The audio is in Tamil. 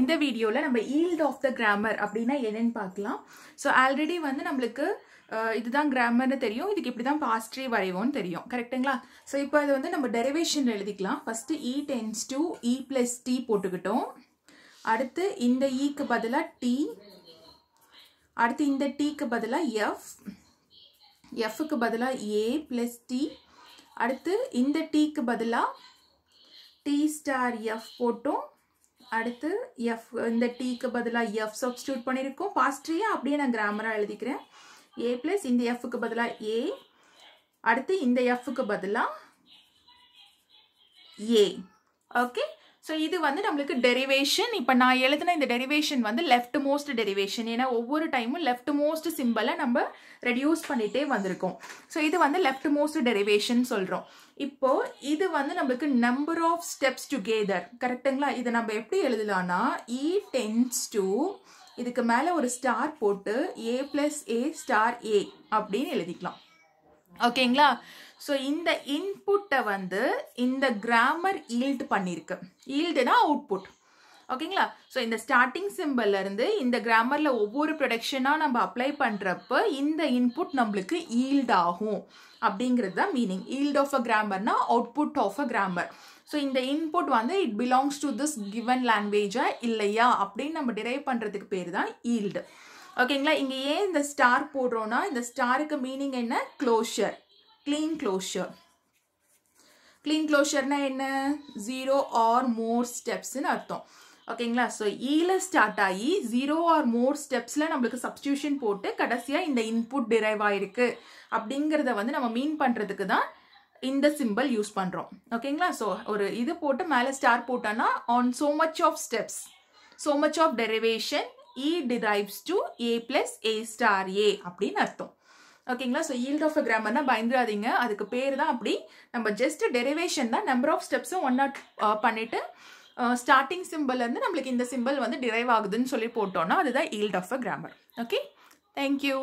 இந்த வீடியோவில் நம்ம ஈல்ட் ஆஃப் த கிராமர் அப்படின்னா என்னென்னு பார்க்கலாம். ஸோ ஆல்ரெடி வந்து நம்மளுக்கு இதுதான் கிராமர்னு தெரியும். இதுக்கு இப்படி தான் பாஸ்ட்ரி வரைவோம்னு தெரியும். கரெக்ட்டுங்களா ஸோ இப்போ அது வந்து நம்ம டெரிவேஷன் எழுதிக்கலாம். First E tends to E plus T போட்டுக்கிட்டோம். அடுத்து இந்த e ஈக்கு பதிலாக டி அடுத்து இந்த டீக்கு பதிலாக எஃப் எஃப்க்கு பதிலாக ஏ ப்ளஸ் டி அடுத்து இந்த டீக்கு பதிலாக டி ஸ்டார் எஃப் போட்டோம். அடுத்து எஃப் இந்த டீக்கு பதிலாக எஃப் சப்ஸ்டியூட் பண்ணியிருக்கோம் பாஸ்ட்ரியா அப்படியே நான் கிராமராக எழுதிக்கிறேன். ஏ ப்ளஸ் இந்த எஃப்க்கு பதிலாக ஏ அடுத்து இந்த எஃப்க்கு பதிலாக ஏ ஓகே ஸோ இது வந்து நம்மளுக்கு டெரிவேஷன் இப்போ நான் எழுதின இந்த டெரிவேஷன் வந்து லெஃப்ட் மோஸ்ட் டெரிவேஷன் ஏன்னா ஒவ்வொரு டைமும் லெஃப்ட் மோஸ்ட் சிம்பிளை நம்ம ரெடியூஸ் பண்ணிகிட்டே வந்திருக்கோம். ஸோ இது வந்து லெஃப்ட் மோஸ்ட் டெரிவேஷன் சொல்கிறோம் இப்போது இது வந்து நம்மளுக்கு நம்பர் ஆஃப் ஸ்டெப்ஸ் டுகெதர் கரெக்டுங்களா இதை நம்ம எப்படி எழுதலாம்னா இ டென்ஸ் டு இதுக்கு மேலே ஒரு ஸ்டார் போட்டு ஏ ப்ளஸ் ஏ ஸ்டார் ஏ அப்படின்னு எழுதிக்கலாம். ஓகேங்களா ஸோ இந்த இன்புட்டை வந்து இந்த கிராமர் ஈல்ட் பண்ணியிருக்கு ஈல்டுனா அவுட்புட் ஓகேங்களா ஸோ இந்த ஸ்டார்டிங் சிம்பிள்லேருந்து இந்த கிராமரில் ஒவ்வொரு ப்ரொடக்ஷனாக நம்ம அப்ளை பண்ணுறப்ப இந்த இன்புட் நம்மளுக்கு ஈல்ட் ஆகும். அப்படிங்கிறது தான் meaning yield of a கிராமர்னா output of a grammar so இந்த இன்புட் வந்து it belongs to this given லாங்குவேஜா இல்லையா? அப்படின்னு நம்ம டிரைவ் பண்ணுறதுக்கு பேர் தான் ஈல்டு ஓகேங்களா இங்கே ஏன் இந்த ஸ்டார் போடுறோன்னா இந்த ஸ்டாருக்கு மீனிங் என்ன? க்ளோஷர் க்ளீன் க்ளோஷர் க்ளீன் க்ளோஷர்னா என்ன? ஜீரோ ஆர் மோர் ஸ்டெப்ஸ்னு அர்த்தம். ஓகேங்களா ஸோ ஈல ஸ்டார்ட் ஆகி ஜீரோ ஆர் மோர் ஸ்டெப்ஸில் நம்மளுக்கு சப்ஸ்டியூஷன் போட்டு கடைசியாக இந்த இன்புட் டிரைவ் ஆகிருக்கு அப்படிங்கிறத வந்து நம்ம மீன் பண்ணுறதுக்கு தான் இந்த சிம்பிள் யூஸ் பண்ணுறோம் ஓகேங்களா ஸோ ஒரு இது போட்டு மேலே ஸ்டார் போட்டோன்னா on so much of steps so much of derivation E derives to A plus A star A அப்படின்னு அர்த்தம். ஓகேங்களா? ஸோ ஈல்ட் ஆஃப் அ கிராமர்னா பயந்துடாதீங்க அதுக்கு பேர் தான் அப்படி. நம்ம ஜஸ்ட் டெரிவேஷன் தான் நம்பர் ஆஃப் ஸ்டெப்ஸும் ஒன் நாட் பண்ணிவிட்டு ஸ்டார்டிங் சிம்பிள்லேருந்து நம்மளுக்கு இந்த சிம்பிள் வந்து டிரைவ் ஆகுதுன்னு சொல்லி போட்டோம்னா அதுதான் yield of a grammar okay thank you